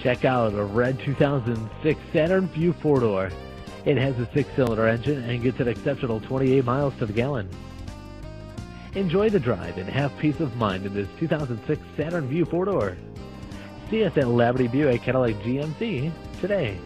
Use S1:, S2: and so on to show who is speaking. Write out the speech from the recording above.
S1: Check out a red 2006 Saturn Vue 4-door. It has a six-cylinder engine and gets an exceptional 28 miles to the gallon. Enjoy the drive and have peace of mind in this 2006 Saturn Vue 4-door. See us at Labadie Buick Cadillac GMC today.